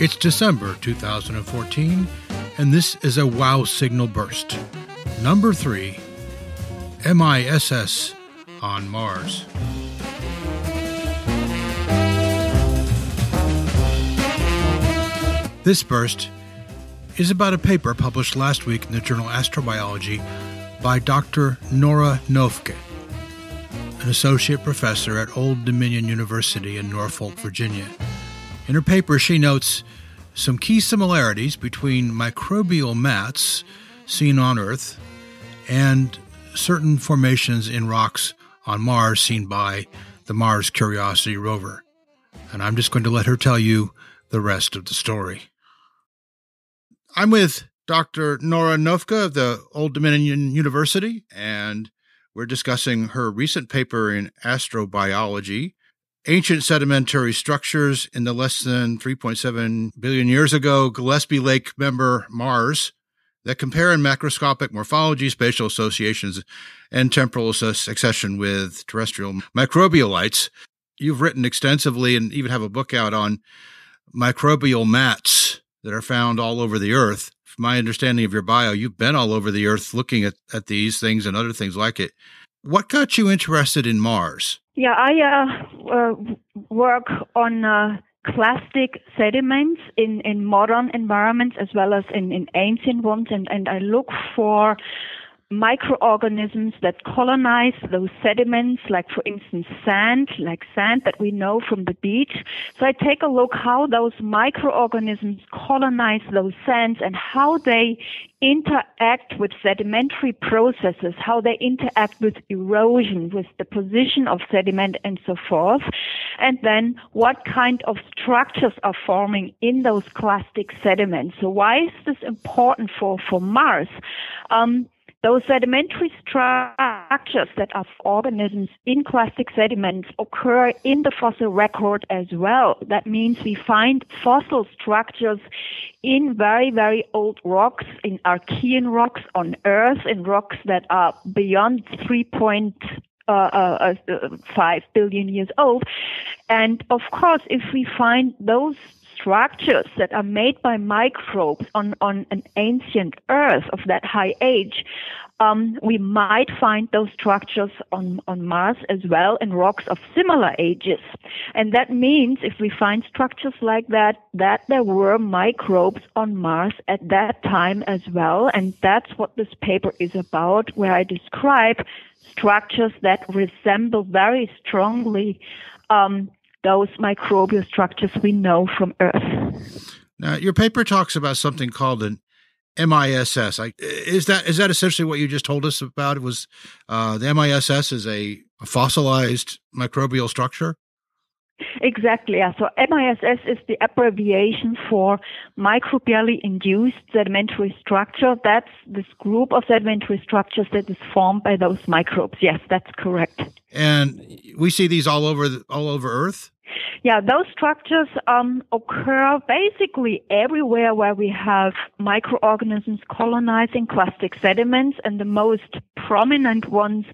It's December 2014, and this is a WOW signal burst. Number three MISS on Mars. This burst is about a paper published last week in the journal Astrobiology by Dr. Nora Noffke, an associate professor at Old Dominion University in Norfolk, Virginia. In her paper, she notes some key similarities between microbial mats seen on Earth and certain formations in rocks on Mars seen by the Mars Curiosity rover. And I'm just going to let her tell you the rest of the story. I'm with Dr. Nora Noffke of the Old Dominion University, and we're discussing her recent paper in astrobiology ancient sedimentary structures in the less than 3.7 billion years ago Gillespie Lake member Mars that compare in macroscopic morphology, spatial associations, and temporal succession with terrestrial microbialites. You've written extensively and even have a book out on microbial mats that are found all over the earth. My understanding of your bio, you've been all over the earth looking at, at these things and other things like it. What got you interested in Mars? Yeah, I uh, uh, work on uh, clastic sediments in, in modern environments as well as in, in ancient ones, and, and I look for microorganisms that colonize those sediments, like for instance sand, like sand that we know from the beach. So I take a look how those microorganisms colonize those sands and how they interact with sedimentary processes, how they interact with erosion, with the position of sediment and so forth. And then what kind of structures are forming in those clastic sediments. So why is this important for, for Mars? Um, those sedimentary structures that are organisms in clastic sediments occur in the fossil record as well. That means we find fossil structures in very, very old rocks, in Archean rocks on Earth, in rocks that are beyond 3. Uh, uh, uh, 5 billion years old. And of course, if we find those structures that are made by microbes on, on an ancient Earth of that high age, um, we might find those structures on, on Mars as well in rocks of similar ages. And that means if we find structures like that, that there were microbes on Mars at that time as well. And that's what this paper is about, where I describe structures that resemble very strongly um, those microbial structures we know from Earth. Now, your paper talks about something called an MISS. I, is that is that essentially what you just told us about? It was uh, the MISS is a, a, fossilized microbial structure. Exactly. Yeah. So MISS is the abbreviation for microbially induced sedimentary structure. That's this group of sedimentary structures that is formed by those microbes. Yes, that's correct. And we see these all over the, all over Earth. Yeah, those structures um, occur basically everywhere where we have microorganisms colonizing clastic sediments, and the most prominent ones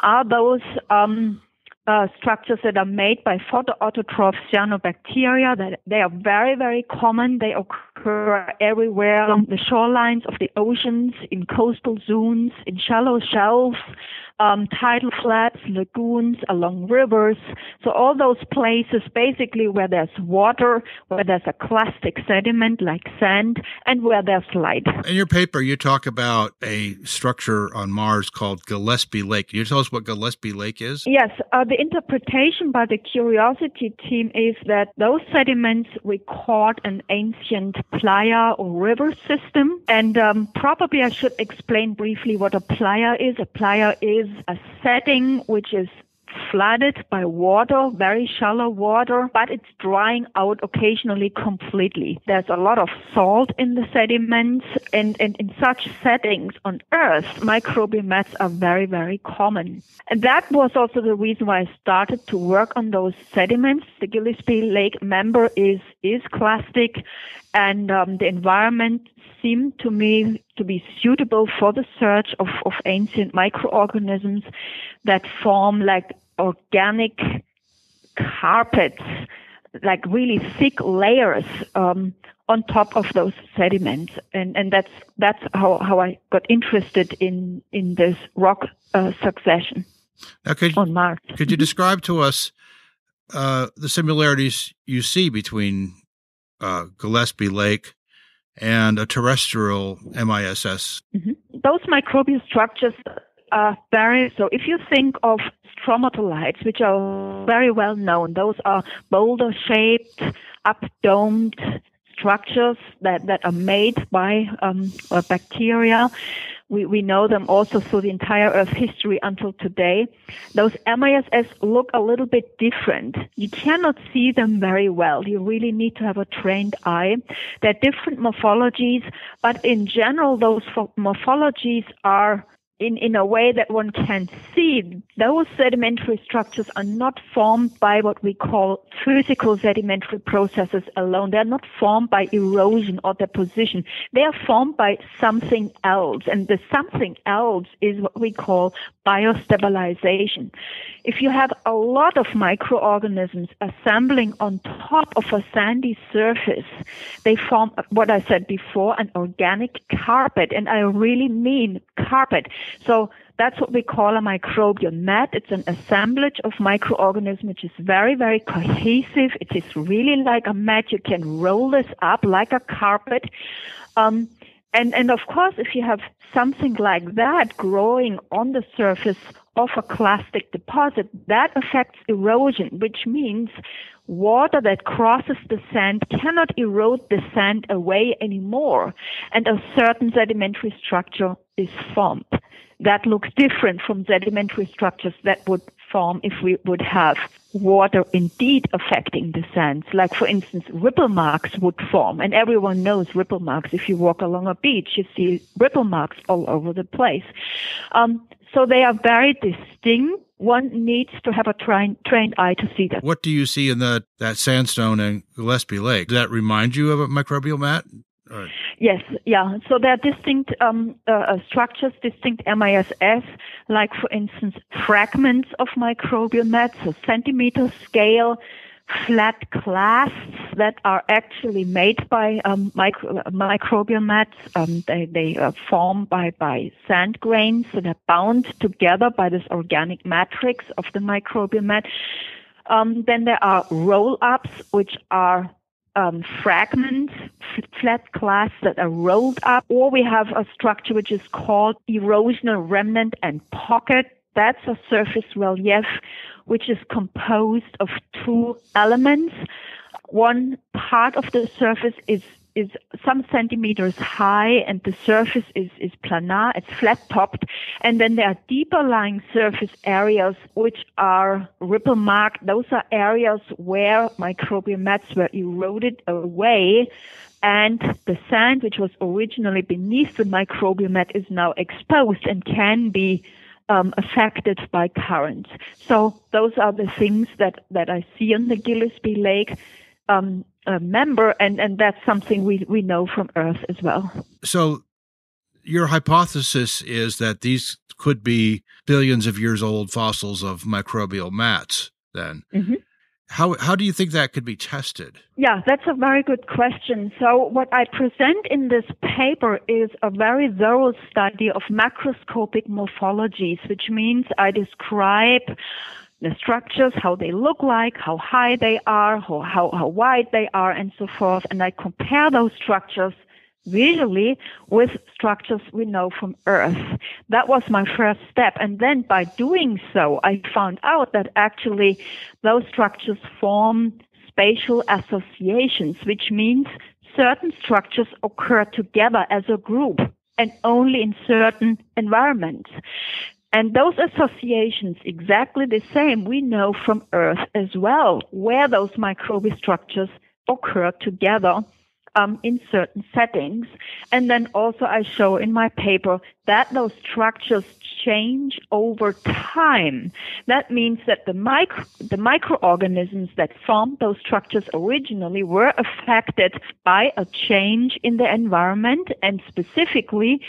are those. Um, uh, structures that are made by photoautotroph cyanobacteria. That they are very, very common. They occur everywhere along the shorelines of the oceans, in coastal zones, in shallow shelves, um, tidal flats, lagoons, along rivers. So all those places basically where there's water, where there's a clastic sediment like sand, and where there's light. In your paper, you talk about a structure on Mars called Gillespie Lake. Can you tell us what Gillespie Lake is? Yes. Uh, the interpretation by the Curiosity team is that those sediments record an ancient playa or river system. And um, probably I should explain briefly what a playa is. A playa is a setting which is flooded by water, very shallow water, but it's drying out occasionally completely. There's a lot of salt in the sediments, and, and in such settings on Earth, microbial mats are very, very common. And that was also the reason why I started to work on those sediments. The Gillespie Lake member is, is clastic, and um, the environment seemed to me to be suitable for the search of, of ancient microorganisms that form like organic carpets, like really thick layers um, on top of those sediments, and and that's that's how, how I got interested in in this rock uh, succession now, could, on Mars. Could you mm-hmm. describe to us uh, the similarities you see between uh, Gillespie Lake and a terrestrial MISS. Mm-hmm. Those microbial structures are very, so if you think of stromatolites, which are very well known, those are boulder shaped, up domed structures that, that are made by um, bacteria we, we know them also through the entire Earth history until today. Those MISS look a little bit different. You cannot see them very well. You really need to have a trained eye. They're different morphologies, but in general, those morphologies are in, in a way that one can see, those sedimentary structures are not formed by what we call physical sedimentary processes alone. They're not formed by erosion or deposition. They are formed by something else. And the something else is what we call biostabilization. If you have a lot of microorganisms assembling on top of a sandy surface, they form what I said before, an organic carpet. And I really mean carpet. So that's what we call a microbial mat. It's an assemblage of microorganisms which is very, very cohesive. It is really like a mat. You can roll this up like a carpet. Um, and, and of course, if you have something like that growing on the surface of a clastic deposit, that affects erosion, which means water that crosses the sand cannot erode the sand away anymore, and a certain sedimentary structure is formed. That looks different from sedimentary structures that would form if we would have water indeed affecting the sands. Like, for instance, ripple marks would form, and everyone knows ripple marks. If you walk along a beach, you see ripple marks all over the place. Um, so they are very distinct. One needs to have a trained trained eye to see them. What do you see in the, that sandstone in Gillespie Lake? Does that remind you of a microbial mat? Right. Yes, yeah. So there are distinct um, uh, uh structures, distinct MISS, like for instance fragments of microbial mats, so centimeter scale, flat clasts that are actually made by um, micro, microbial mats. Um, they they are formed by by sand grains, so they're bound together by this organic matrix of the microbial mat. Um, then there are roll-ups, which are um, fragments, flat clasts that are rolled up, or we have a structure which is called erosional remnant and pocket. That's a surface relief which is composed of two elements. One part of the surface is is some centimeters high and the surface is, is planar, it's flat topped. And then there are deeper lying surface areas which are ripple marked. Those are areas where microbial mats were eroded away and the sand which was originally beneath the microbial mat is now exposed and can be um, affected by currents. So those are the things that, that I see on the Gillespie Lake um, member, and, and that's something we, we know from Earth as well. So, your hypothesis is that these could be billions of years old fossils of microbial mats, then. Mm-hmm. How, how do you think that could be tested? Yeah, that's a very good question. So, what I present in this paper is a very thorough study of macroscopic morphologies, which means I describe the structures, how they look like, how high they are, how, how, how wide they are, and so forth. And I compare those structures visually with structures we know from Earth. That was my first step. And then by doing so, I found out that actually those structures form spatial associations, which means certain structures occur together as a group and only in certain environments. And those associations, exactly the same, we know from Earth as well, where those microbial structures occur together um, in certain settings. And then also I show in my paper that those structures change over time. That means that the micro, the microorganisms that formed those structures originally were affected by a change in the environment and specifically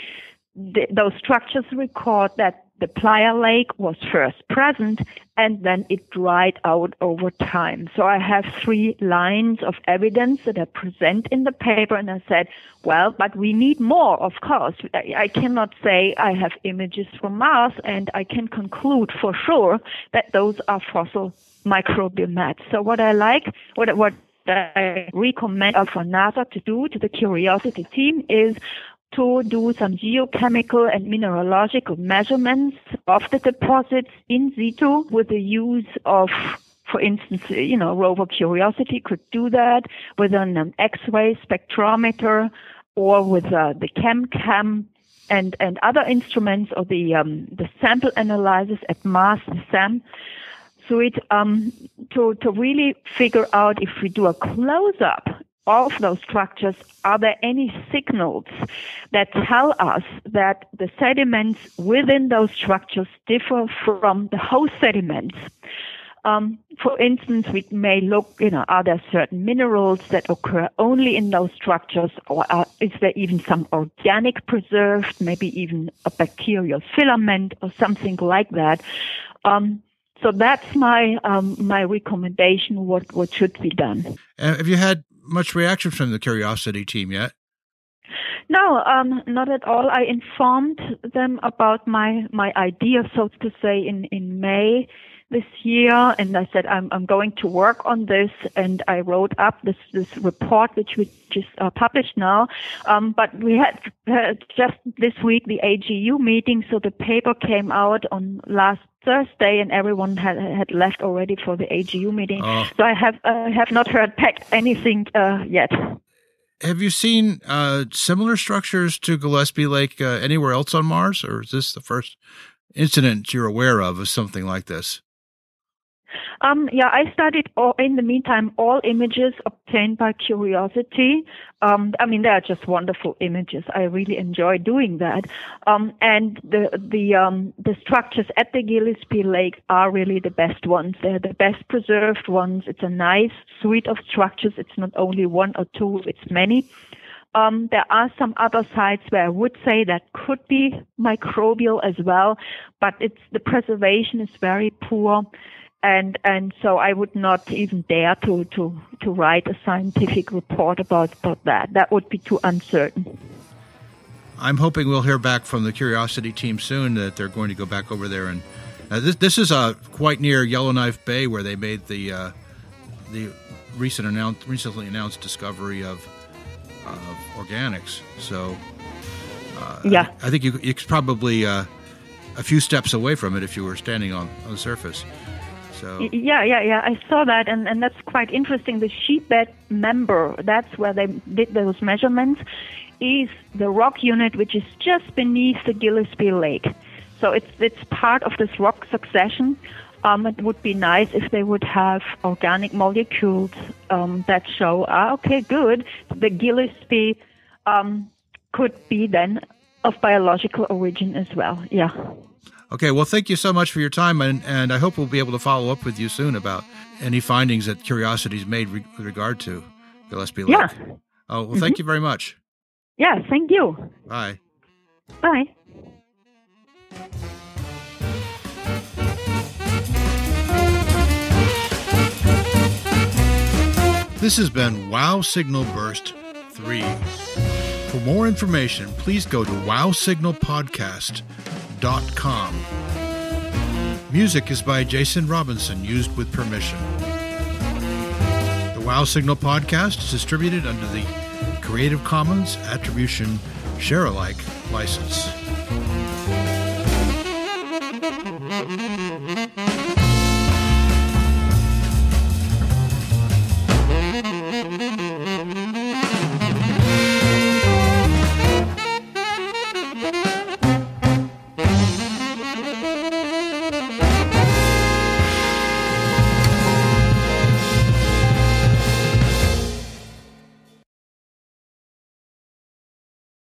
the, those structures record that the playa lake was first present and then it dried out over time. So I have three lines of evidence that I present in the paper and I said, well, but we need more, of course. I, cannot say I have images from Mars and I can conclude for sure that those are fossil microbial mats. So what I like, what, what I recommend for NASA to do to the Curiosity team is to do some geochemical and mineralogical measurements of the deposits in situ with the use of for instance, you know, rover Curiosity could do that with an um, X-ray spectrometer or with uh, the ChemCam and, and other instruments or the um, the sample analysis at Mars SAM. So it um, to to really figure out if we do a close up of those structures, are there any signals that tell us that the sediments within those structures differ from the host sediments? Um, for instance, we may look, you know, are there certain minerals that occur only in those structures, or are, is there even some organic preserved, maybe even a bacterial filament or something like that? Um, so that's my um, my recommendation. What what should be done? Uh, have you had much reaction from the Curiosity team yet? No, um, not at all. I informed them about my my idea, so to say, in in May this year, and I said I'm I'm going to work on this, and I wrote up this this report which we just uh, published now. Um, but we had uh, just this week the AGU meeting, so the paper came out on last Thursday, and everyone had had left already for the AGU meeting. Oh. So I have uh, have not heard back anything uh, yet. Have you seen uh, similar structures to Gillespie Lake uh, anywhere else on Mars, or is this the first incident you're aware of of something like this? Um, yeah, I studied all, in the meantime all images obtained by Curiosity. Um, I mean, they are just wonderful images. I really enjoy doing that. Um, and the the um, the structures at the Gillespie Lake are really the best ones. They're the best preserved ones. It's a nice suite of structures. It's not only one or two. It's many. Um, there are some other sites where I would say that could be microbial as well, but it's the preservation is very poor and and so I would not even dare to to to write a scientific report about about that. That would be too uncertain. I'm hoping we'll hear back from the Curiosity team soon that they're going to go back over there and uh, this this is uh, quite near Yellowknife Bay where they made the uh, the recent announced recently announced discovery of of organics. So uh, yeah, I, I think you it's probably uh, a few steps away from it if you were standing on, on the surface. So yeah, yeah, yeah. I saw that, and and that's quite interesting. The sheepbed member, that's where they did those measurements, is the rock unit which is just beneath the Gillespie Lake. So it's it's part of this rock succession. Um, it would be nice if they would have organic molecules um, that show, ah, okay, good. The Gillespie um, could be then of biological origin as well. Yeah. Okay, well, thank you so much for your time, and, and I hope we'll be able to follow up with you soon about any findings that Curiosity's made re- with regard to Gillespie Lake. Yeah. Oh, well, mm-hmm. thank you very much. Yeah, thank you. Bye. Bye. This has been Wow Signal Burst 3. For more information, please go to wowsignalpodcast.com www.jason-robinson.com. Music is by Jason Robinson, used with permission. The Wow Signal podcast is distributed under the Creative Commons Attribution Share Alike license.